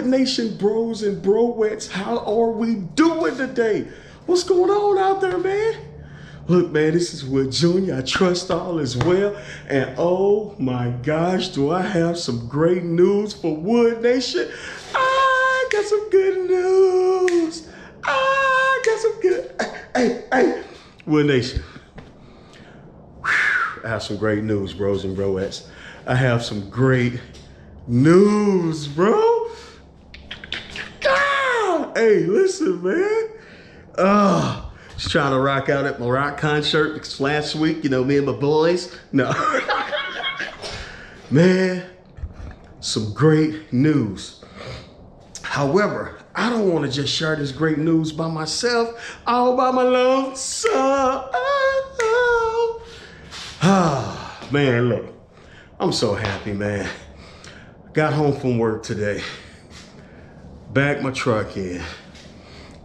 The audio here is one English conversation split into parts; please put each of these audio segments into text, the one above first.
Wood Nation bros and broettes, how are we doing today? What's going on out there, man? Look, man, this is Wood Jr. I trust all is well. And oh my gosh, do I have some great news for Wood Nation? I got some good news. I got some good. Hey, hey, Wood Nation. Whew, I have some great news, bros and broettes. I have some great news, bro. Ah, hey, listen, man. Uh, just trying to rock out at my rock concert last week. You know, me and my boys. No. man, some great news. However, I don't want to just share this great news by myself, all by my lonesome. Ah, man, look, I'm so happy, man. Got home from work today, backed my truck in,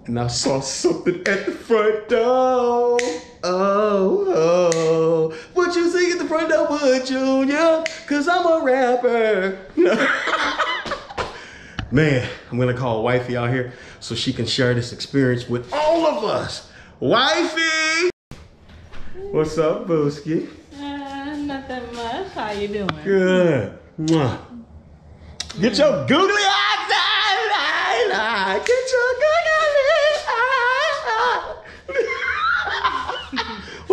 and I saw something at the front door. Oh, oh. What you see at the front door, Wood Junior? Cause I'm a rapper. Man, I'm gonna call wifey out here so she can share this experience with all of us. Wifey! What's up, Booski? Uh, nothing much. How you doing? Good. Mwah. Get your googly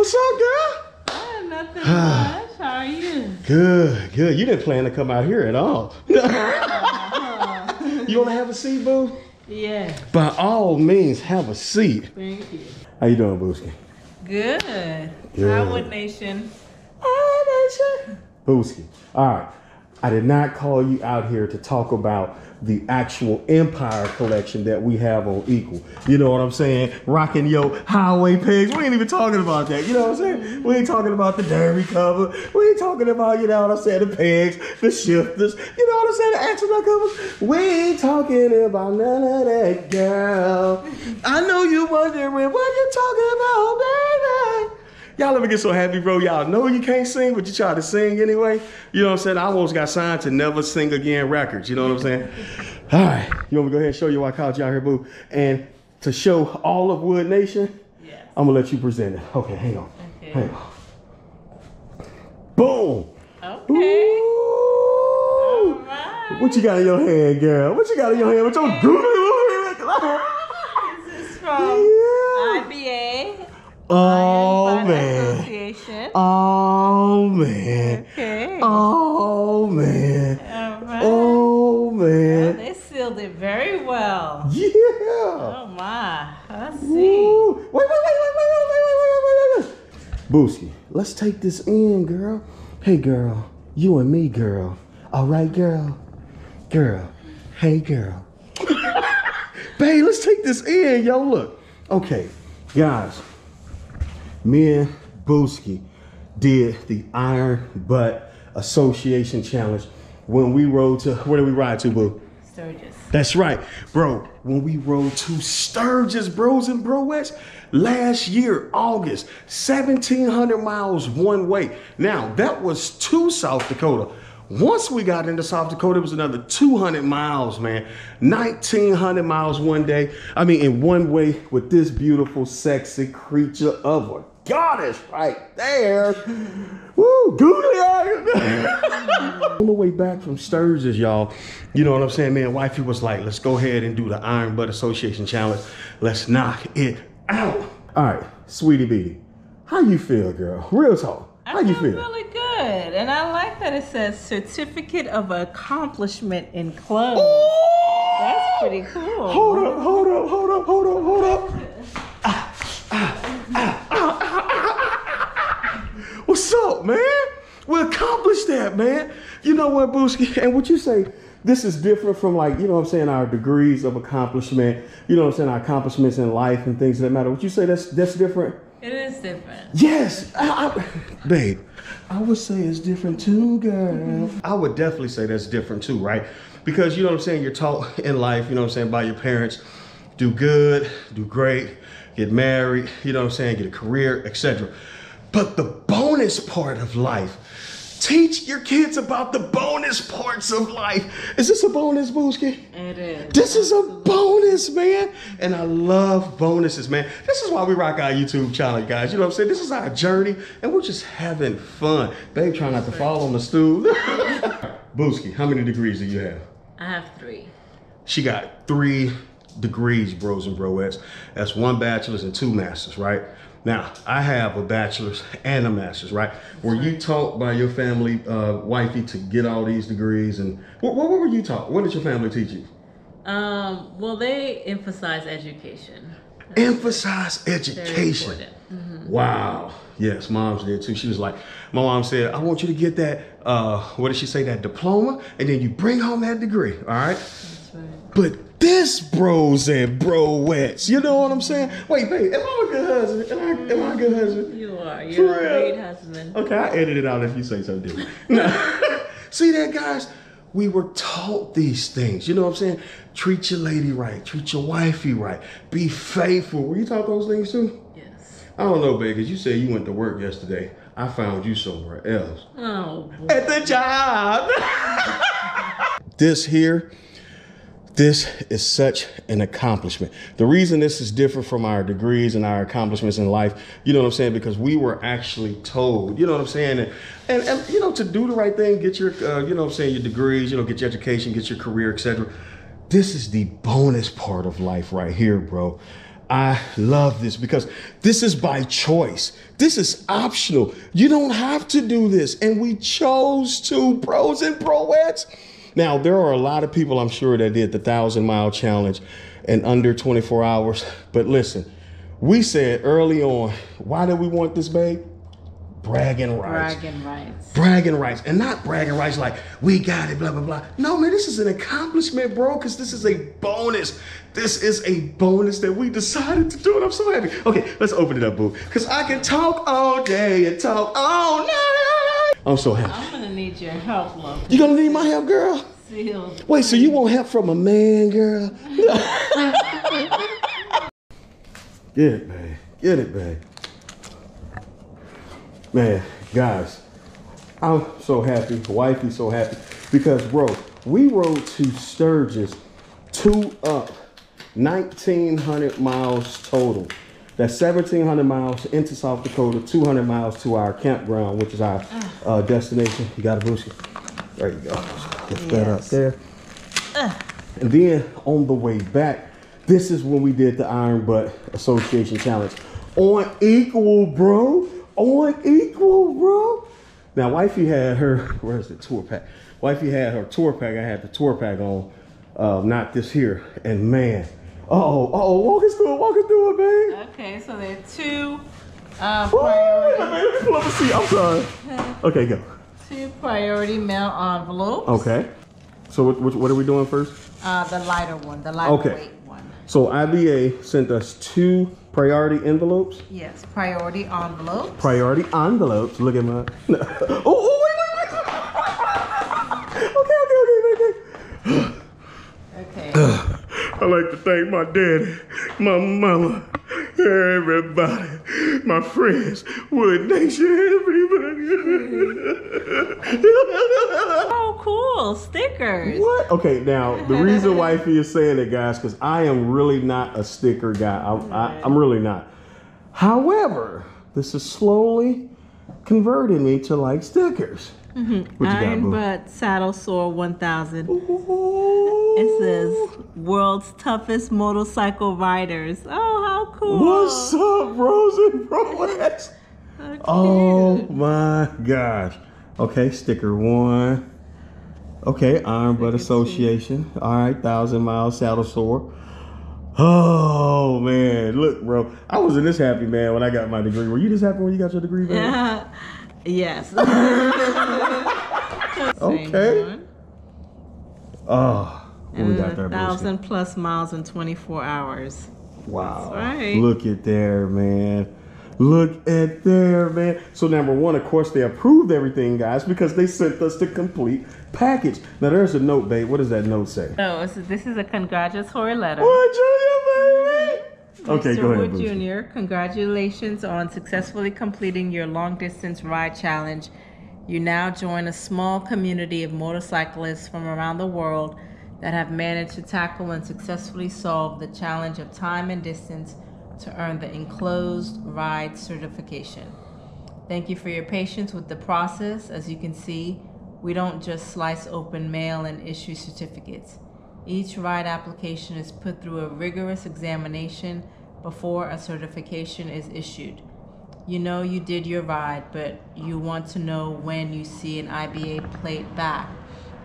What's up, girl? Uh, nothing much. How are you? Good, good. You didn't plan to come out here at all. you wanna have a seat, boo? Yeah. By all means, have a seat. Thank you. How you doing, Booski? Good. Good. Highwood Nation. Booski. All right. I did not call you out here to talk about the actual Empire collection that we have on Equal. You know what I'm saying? Rocking yo highway pegs. We ain't even talking about that. You know what I'm saying? We ain't talking about the derby cover. We ain't talking about, you know what I'm saying, the pegs, the shifters. You know what I'm saying? The axle covers. We ain't talking about none of that, girl. I know you wondering what you talking about. Y'all ever get so happy, bro? Y'all know you can't sing, but you try to sing anyway. You know what I'm saying? I almost got signed to Never Sing Again Records. You know what I'm saying? All right. You want me to go ahead and show you why I called you out here, boo? And to show all of Wood Nation, Yes. I'm going to let you present it. Okay, hang on. Okay. Hang on. Boom. Okay. Ooh. Alright. What you got in your hand, girl? What you got in your hand? What your googly This is from Yeah. IBA. Oh, man. Association. Oh, man. Okay. Oh man. Alright. Oh man. They sealed it very well. Yeah. Oh my. Let's see. Wait, wait, wait, wait, wait, wait, wait, wait, wait, wait, wait. Booski, let's take this in, girl. Hey, girl. You and me, girl. All right, girl. Girl. Hey, girl. Babe, let's take this in, yo. Look. Okay, guys. Me and Booski did the Iron Butt Association Challenge when we rode to, where did we ride to, Boo? Sturgis. That's right, bro. When we rode to Sturgis, bros and broettes, last year, August, 1,700 miles one way. Now, that was to South Dakota. Once we got into South Dakota, it was another 200 miles, man. 1,900 miles one day. I mean, in one way with this beautiful, sexy creature of a goddess right there. Woo, googly eye. On the way back from Sturgis, y'all, you know what I'm saying, man? Wifey was like, let's go ahead and do the Iron Butt Association Challenge. Let's knock it out. All right, sweetie beatie, how you feel, girl? Real talk. How I you feel feel? really good. And I like that it says certificate of accomplishment in clothes. That's pretty cool. Hold up, hold up, hold up, hold up, hold up. What's up, man? We accomplished that, man. You know what, Booski? And what you say, this is different from like, you know what I'm saying, our degrees of accomplishment, you know what I'm saying, our accomplishments in life and things that matter. Would you say that's that's different? It is different. Yes, I, I, babe. I would say it's different too, girl. Mm-hmm. I would definitely say that's different too, right? Because you know what I'm saying. You're taught in life, you know what I'm saying, by your parents, do good, do great, get married, you know what I'm saying, get a career, etc. But the bonus part of life Teach your kids about the bonus parts of life. Is this a bonus, Booski? It is. This is a bonus, man. And I love bonuses, man. This is why we rock our YouTube channel, guys. You know what I'm saying? This is our journey, and we're just having fun. Babe, try not to fall on the stool. Booski, how many degrees do you have? I have three. She got three degrees, bros and broettes. That's one bachelor's and two masters, right? Now, I have a bachelor's and a master's, right? Were you taught by your family, uh, wifey, to get all these degrees? And what, what were you taught? What did your family teach you? Um, well, they emphasize education. Emphasize education. important. Wow. Yes, mom's did too. She was like, my mom said, I want you to get that, uh, what did she say, that diploma, and then you bring home that degree, all right? That's right. But this bros and broettes, you know what I'm saying? Wait, babe, am I a good husband? Am I, am I a good husband? You are. You're a real? great husband. Okay, I edit it out if you say something different. No. See that, guys? We were taught these things. You know what I'm saying? Treat your lady right. Treat your wifey right. Be faithful. Were you taught those things too? Yes. I don't know, babe, because you said you went to work yesterday. I found you somewhere else. Oh, boy. At the job. this here, this is such an accomplishment. The reason this is different from our degrees and our accomplishments in life, you know what I'm saying? Because we were actually told, you know what I'm saying? And, and, and you know, to do the right thing, get your, uh, you know what I'm saying, your degrees, you know, get your education, get your career, etc. This is the bonus part of life right here, bro. I love this because this is by choice. This is optional. You don't have to do this. And we chose to, bros and broettes. Now, there are a lot of people, I'm sure, that did the thousand mile challenge in under 24 hours. But listen, we said early on, why did we want this, babe? Bragging rights. Bragging rights. bragging rights. And not bragging rights like we got it blah blah blah. No man this is an accomplishment bro because this is a bonus. This is a bonus that we decided to do and i'm so happy. Okay let's open it up boo. Because i can talk all day and talk all night. I'm so happy need your help, love. you gonna need my help girl Sealed. wait so you want help from a man girl get it man get it man man guys I'm so happy. Wifey so happy because, bro, we rode to Sturgis, two up, 1,900 miles total. That's 1,700 miles into South Dakota, 200 miles to our campground, which is our uh, destination. You got a boost. There you go. Get that up Yes. there. And then on the way back, this is when we did the Iron Butt Association Challenge. On equal, bro. On equal, bro. Now, wifey had her, where's the tour pack? Wifey had her tour pack. I had the tour pack on, uh, not this here. And man, uh-oh, uh-oh, walk us through it, walk us through it, babe. Okay, so there are two uh, Woo, wait a minute, let me pull up a seat. I'm sorry. Okay, go. two priority mail envelopes. Okay. So what, what, what are we doing first? Uh, the lighter one, the lighter Okay. weight one. So IBA sent us two priority envelopes. Yes, priority envelopes. Priority envelopes. Look at my. oh, oh, wait, wait, wait. okay, okay, okay, okay. Okay. I like to thank my daddy, my mama, everybody, my friends, Wood Nation, everybody. oh, cool. Stickers. what? Okay, now the reason wifey is saying it, guys, because I am really not a sticker guy. I, I, I'm really not. However, this is slowly converting me to like stickers. Mm-hmm. Got, Iron? Butt Saddle Sore 1000. Ooh. It says world's toughest motorcycle riders. Oh, how cool. What's up, broettes? So Oh my gosh. Okay, sticker one. Okay, Iron Butt Association. All right, Thousand Mile Saddle Sore. Oh man, look, bro. I wasn't this happy, man, when I got my degree. Were you this happy when you got your degree, man? Yes. Okay. Same one. Oh, what we got And there, a thousand plus miles in 24 hours. Wow. That's right. Look at there, man. Look at there, man. So number one, of course, they approved everything, guys, because they sent us the complete package. Now there's a note, babe. What does that note say? Oh, it's- this is a congratulatory letter. What, Junior, baby? Okay, Mr. go ahead, Wood. Jr., congratulations on successfully completing your long distance ride challenge You now join a small community of motorcyclists from around the world that have managed to tackle and successfully solve the challenge of time and distance to earn the enclosed ride certification. Thank you for your patience with the process. As you can see, we don't just slice open mail and issue certificates. Each ride application is put through a rigorous examination before a certification is issued. You know you did your ride, but you want to know when you see an IBA plate back.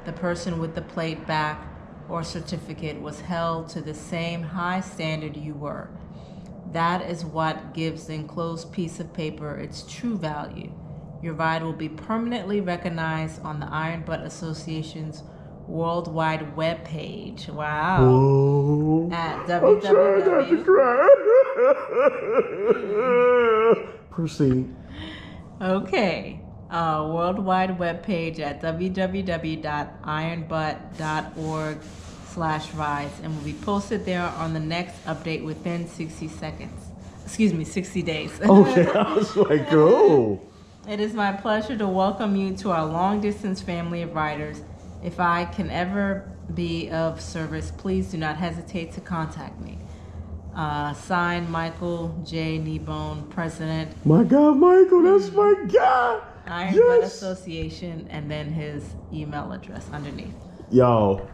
The person with the plate back or certificate was held to the same high standard you were. That is what gives the enclosed piece of paper its true value. Your ride will be permanently recognized on the Iron Butt Association's worldwide web page. Wow. Oh, At www. Proceed. Okay. Uh, worldwide web page at www.ironbutt.org slash rides and will be posted there on the next update within 60 seconds. Excuse me, 60 days. Okay, I was like, oh. It is my pleasure to welcome you to our long distance family of riders. If I can ever be of service, please do not hesitate to contact me. Uh, signed, Michael J. Kneebone, President, My God, Michael, that's my guy. Iron Yes. Association, and then his email address underneath. Yo,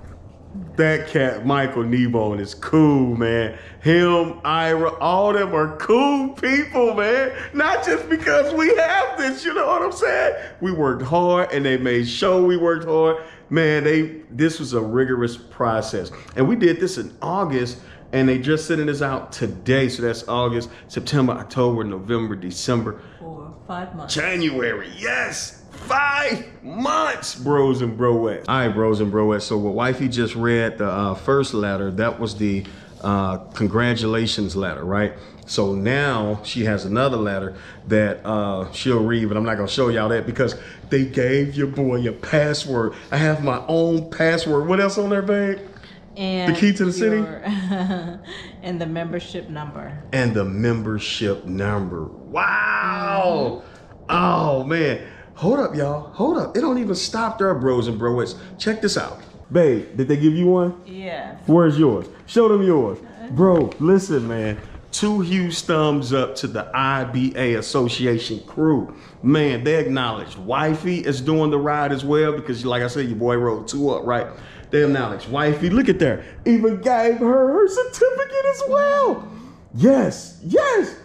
that cat, Michael Kneebone, is cool, man. Him, Ira, all them are cool people, man. Not just because we have this, you know what I'm saying? We worked hard and they made sure we worked hard. Man, they this was a rigorous process. And we did this in August and they just sending this out today. So that's August, September, October, November, December. For five months. January, yes. Five months, bros and broettes. All right, bros and broettes. So what wifey just read the uh, first letter, that was the uh, congratulations letter, right? So now she has another letter that uh, she'll read, but I'm not gonna show y'all that because they gave your boy your password. I have my own password. What else on there, babe? And The key to the city? your- and the membership number. and the membership number. Wow. Oh man. Hold up, y'all. Hold up. It don't even stop there, bros and broettes. Check this out. Babe, did they give you one? Yeah. Where's yours? Show them yours. Uh-huh. Bro, listen, man. Two huge thumbs up to the IBA Association crew. Man, they acknowledged Wifey is doing the ride as well because, like I said, your boy rode two up, right? They acknowledged Wifey. Look at there. Even gave her her certificate as well. Yes, yes.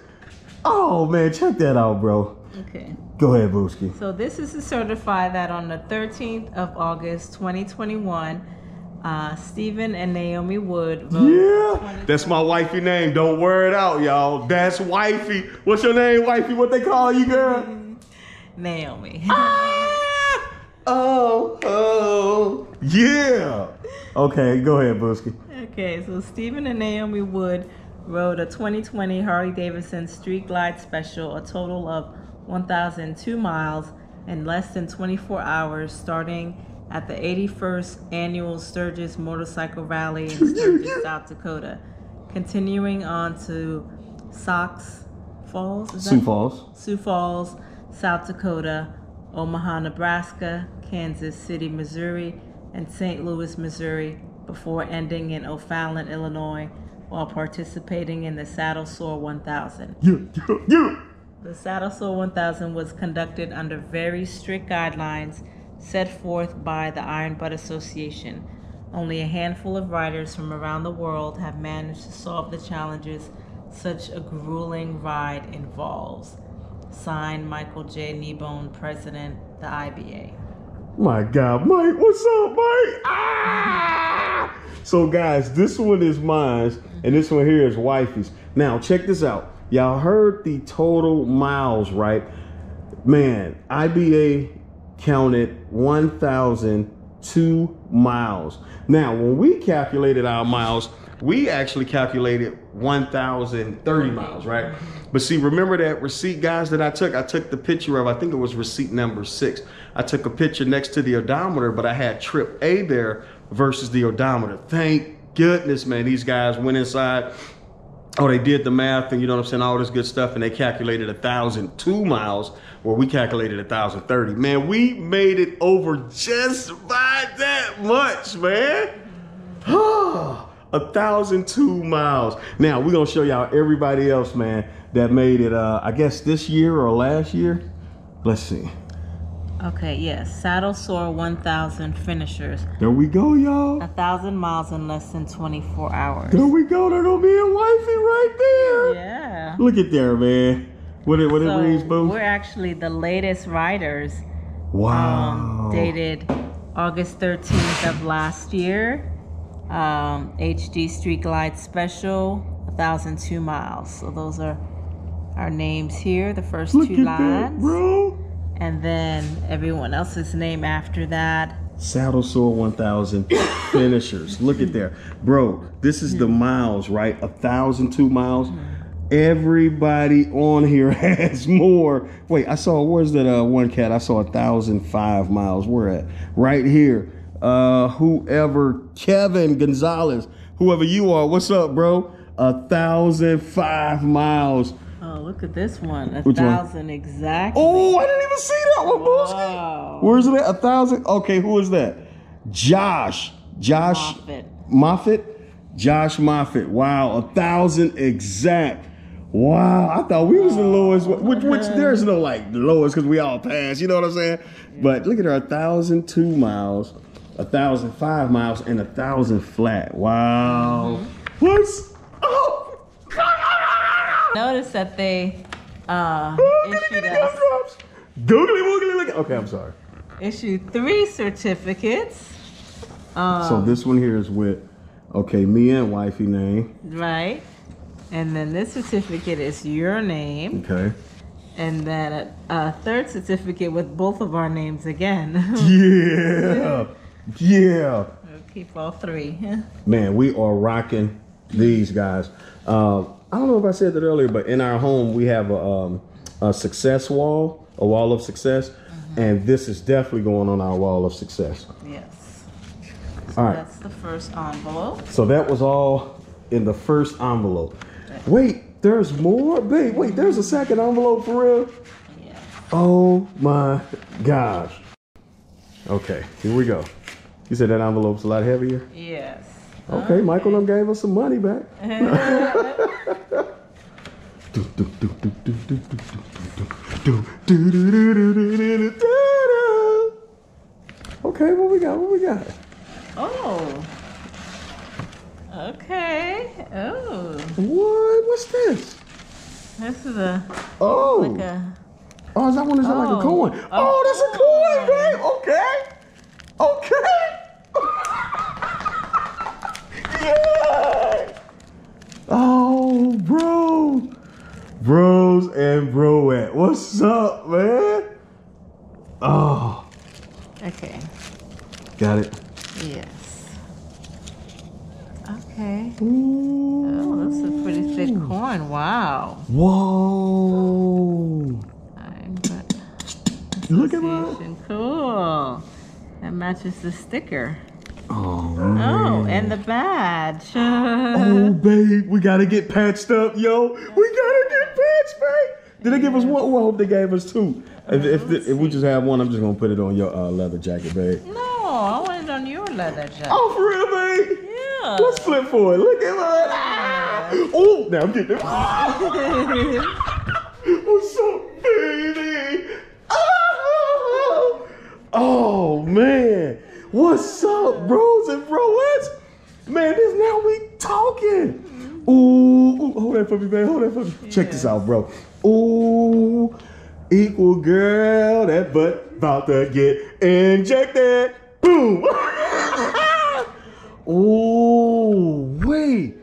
Oh, man, check that out, bro. Okay. Go ahead, Booski. So this is to certify that on the 13th of August, 2021, uh, Stephen and Naomi Wood. rode Yeah, that's my wifey name. Don't wear it out, y'all. That's wifey. What's your name, wifey? What they call you, girl? Naomi. Ah! Oh, oh. Yeah. Okay, go ahead, Booski. Okay, so Stephen and Naomi Wood rode a 2020 Harley Davidson Street Glide Special, a total of 1,002 miles in less than 24 hours, starting at the 81st Annual Sturgis Motorcycle Rally in Sturgis, South Dakota, continuing on to Sox Falls. is that- Sioux Falls. Sioux Falls, South Dakota, Omaha, Nebraska, Kansas City, Missouri, and St. Louis, Missouri, before ending in O'Fallon, Illinois, while participating in the Saddle Sore 1000. Yeah, yeah, yeah. The Saddle Sore 1000 was conducted under very strict guidelines set forth by the Iron Butt Association. Only a handful of riders from around the world have managed to solve the challenges such a grueling ride involves. Signed, Michael J. Kneebone, President, the IBA. My God, Mike, what's up, Mike? Ah! So, guys, this one is mine, and this one here is wifey's. Now, check this out. Y'all heard the total miles, right? Man, IBA counted 1,002 miles. Now, when we calculated our miles, we actually calculated 1,030 miles, right? But see, remember that receipt, guys, that I took? I took the picture of, I think it was receipt number six. I took a picture next to the odometer, but I had trip A there versus the odometer. Thank goodness, man, these guys went inside oh, they did the math and you know what I'm saying, all this good stuff, and they calculated a thousand two miles, where we calculated a thousand thirty. Man, we made it over just by that much, man. a thousand two miles. Now we're gonna show y'all everybody else, man, that made it. Uh, I guess this year or last year. Let's see. Okay, yes. Saddle Sore 1000 finishers. There we go, y'all. A thousand miles in less than 24 hours. There we go. Gonna be a wifey right there. Yeah. Look at there, man. What it what So it reads, boo? we're actually the latest riders. Wow. Um, dated August 13th of last year. Um, HD Street Glide Special, 1,002 miles. So those are our names here, the first Look two at that, lines. bro. And then everyone else's name after that. Saddle Sore 1000 finishers. Look at there. Bro, this is the miles, right? A thousand two miles. Everybody on here has more. Wait, I saw, where's that uh, one cat? I saw a thousand five miles. Where at? Right here. Uh, whoever, Kevin Gonzalez, whoever you are, what's up, bro? A thousand five miles. Oh, look at this one. A Which one? thousand exactly. Oh, I didn't even see that one, Booski. Where's it at? A thousand? Okay, who is that? Josh. Josh Moffat. Moffat? Josh Moffat. Wow, a thousand exact. Wow, I thought we was the lowest, which, which there's no like lowest because we all passed, you know what I'm saying? But look at her, a thousand two miles, a thousand five miles, and a thousand flat. Wow. Mm-hmm. What's oh, Notice that they uh, issued us drops. Googly woogly look. Okay, I'm sorry. issued three certificates. Um, So this one here is with, okay, me and wifey name. right, and then this certificate is your name, Okay. and then a, a third certificate with both of our names again. Yeah. Yeah. we'll keep all three. Man, we are rocking these guys. Uh, I don't know if I said that earlier, but in our home we have a, um, a success wall, a wall of success, and this is definitely going on our wall of success. Yes. All right. That's the first envelope. So that was all in the first envelope. Wait, there's more? Babe, wait, there's a second envelope for real? Yes. Oh my gosh. Okay, here we go. You said that envelope's a lot heavier? Yes. Okay, okay. Michael them gave us some money back. okay, what we got? What we got? Oh. Okay. Oh. What? What's this? This is a. Oh. Like a, oh, is that one? Is that oh. like a coin? Oh, oh that's a coin, babe. Okay. Okay. Got it. Yes. Okay. Ooh. Oh, that's a pretty thick coin. Wow. Whoa. I'm. Look at that. Cool. That matches the sticker. Oh, Oh, and the badge. Oh, babe, we gotta get patched up, yo. We gotta get patched, babe. Did they give us one? Oh, I hope they gave us two. If, if, if we just have one, I'm just gonna put it on your uh, leather jacket, babe. no, I want it on your leather jacket. Oh, for real, babe? Yeah. Let's flip for it. Look at that. Ah. Oh, now I'm getting it. What's up, baby? Oh, oh man. What's up, bros and broettes? Man, this now we talking. Ooh, ooh, hold that for me, man. Hold that for me. Check this out, bro. Ooh, equal girl, that butt about to get injected. Boom. Ooh, wait.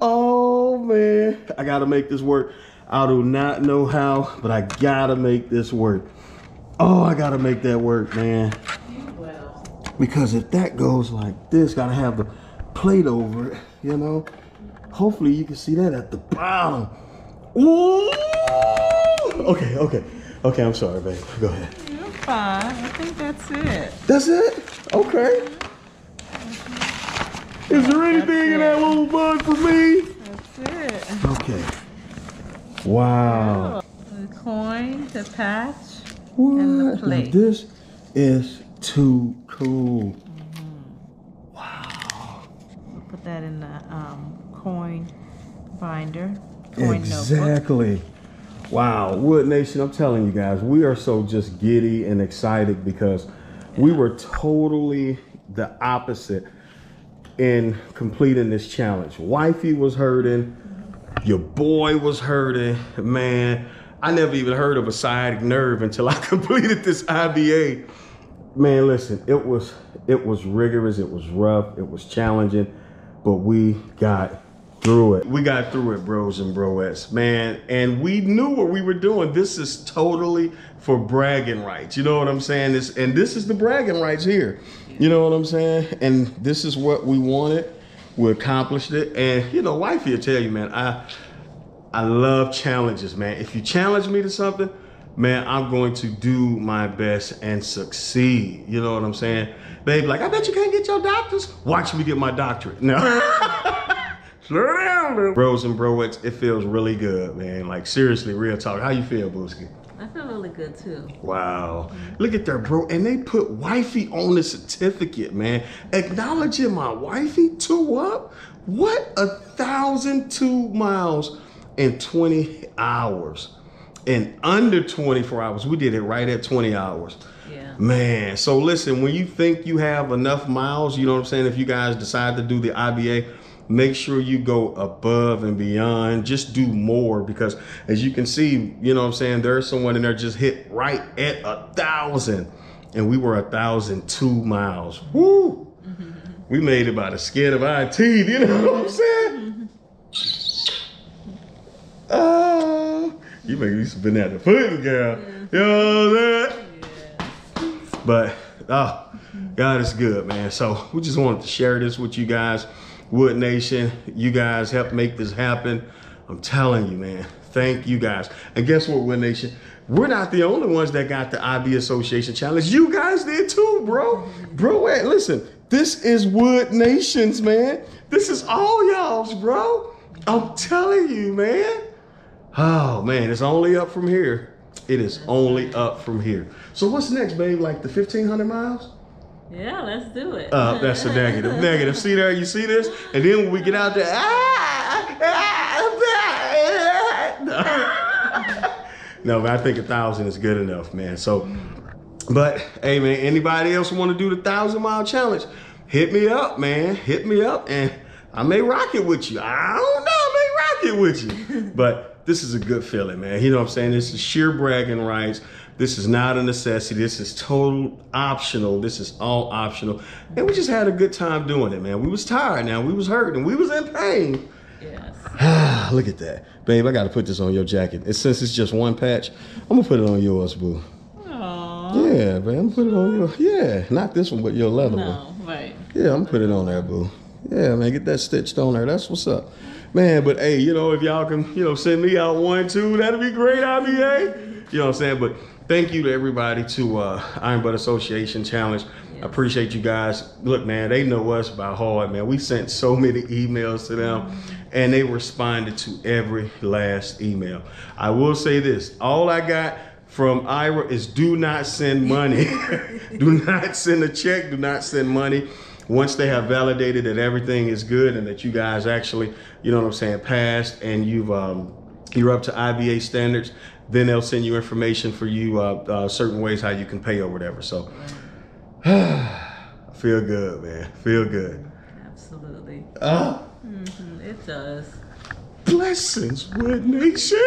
Oh man, I gotta make this work. I do not know how, but I gotta make this work. Oh, I gotta make that work, man. Because if that goes like this, gotta have the plate over it, you know? Hopefully you can see that at the bottom. Ooh! Okay, okay. Okay, I'm sorry, babe. Go ahead. You're fine. I think that's it. That's it? Okay. Is there anything in that little bug for me? That's it. Okay. Wow. The coin, the patch. What? And the Now plate. this is too cool. Wow. Put that in the um, coin binder. Coin notebook. Exactly. Wow, Wood Nation, I'm telling you guys, we are so just giddy and excited because we were totally the opposite in completing this challenge. Wifey was hurting, your boy was hurting. Man, I never even heard of a sciatic nerve until I completed this IBA. Man, listen, it was it was rigorous, it was rough, it was challenging, but we got through it. We got through it, bros and broettes, man. And we knew what we were doing. This is totally for bragging rights. You know what I'm saying? This and this is the bragging rights here. You know what I'm saying? And this is what we wanted. We accomplished it. And you know, wifey will tell you, man, I I love challenges, man. If you challenge me to something, man, I'm going to do my best and succeed. You know what I'm saying? Babe, like, I bet you can't get your doctors. Watch me get my doctorate. No. Slow down, little bros and broettes. It feels really good, man. Like, seriously, real talk. How you feel, Booski? Really good too. Wow. Look at that, bro. And they put wifey on the certificate, man. Acknowledging my wifey, two up. What? A thousand two miles in 20 hours. In under 24 hours. We did it right at 20 hours. Yeah. Man, so listen, when you think you have enough miles, you know what I'm saying? If you guys decide to do the IBA, make sure you go above and beyond. Just do more because as you can see, you know what I'm saying? There's someone in there just hit right at a thousand. And we were a thousand two miles. Woo! We made it by the skin of our teeth, you know what I'm saying? Oh, you make me some banana pudding, girl. You know what I'm saying? But oh, God is good, man. So we just wanted to share this with you guys, Wood Nation. You guys helped make this happen. I'm telling you, man. Thank you guys. And guess what, Wood Nation? We're not the only ones that got the IB Association Challenge. You guys did too, bro. Bro, listen. This is Wood Nations, man. This is all y'all's, bro. I'm telling you, man. Oh man, it's only up from here. It is only up from here. So what's next, babe? Like the 1500 miles? Yeah, let's do it. Uh, that's a negative. Negative. See there? You see this? And then when we get out there, ah, ah, no, but I think a thousand is good enough, man. So, but hey, man, anybody else want to do the thousand mile challenge? Hit me up, man. Hit me up, and I may rock it with you. I don't know, I may rock it with you. But this is a good feeling, man. You know what I'm saying? This is sheer bragging rights. This is not a necessity. This is total optional. This is all optional. And we just had a good time doing it, man. We was tired now. We was hurting. We was in pain. Yes. Look at that. Babe, I got to put this on your jacket. And since it's just one patch, I'm going to put it on yours, boo. Aww. Yeah, man. I'm put it on your. Yeah, not this one, but your leather one. No, right. Yeah, I'm put it on there, boo. Yeah, man, get that stitched on there. That's what's up. Man, but hey, you know, if y'all can, you know, send me out one, two, that'd be great, IBA. You know what I'm saying? But thank you to everybody to uh, Iron Butt Association Challenge. I appreciate you guys. Look, man, they know us by heart, man. We sent so many emails to them and they responded to every last email. I will say this, all I got from Ira is do not send money. do not send a check, do not send money. Once they have validated that everything is good and that you guys actually, you know what I'm saying, passed and you've um, you're up to IBA standards, then they'll send you information for you uh, uh, certain ways how you can pay or whatever. So I feel good, man. Feel good. Absolutely. Ah, Mhm, It does. blessings, Wood Nation.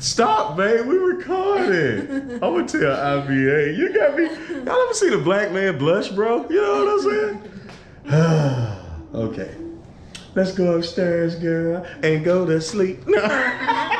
Stop, babe. We recording. I'm gonna tell IBA. You got me. Y'all ever seen a black man blush, bro? You know what I'm saying? okay. Let's go upstairs, girl, and go to sleep.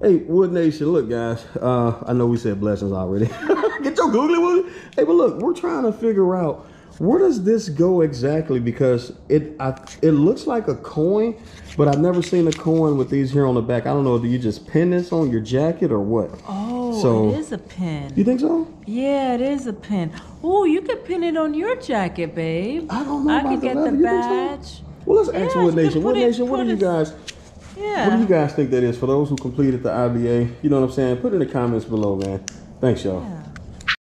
hey, Wood Nation, look, guys. Uh, I know we said blessings already. Get your googly woogly. Hey, but look, we're trying to figure out where does this go exactly because it I, it looks like a coin, but I've never seen a coin with these here on the back. I don't know. Do you just pin this on your jacket or what? Oh, So- it is a pin. You think so? Yeah, it is a pin. Oh, you could pin it on your jacket, babe. I don't know I could get the think so? Well, let's ask Yeah, Wood Nation. Wood Nation, what do you guys? Yeah. What do you guys think that is for those who completed the IBA? You know what I'm saying? Put it in the comments below, man. Thanks, y'all. Yeah.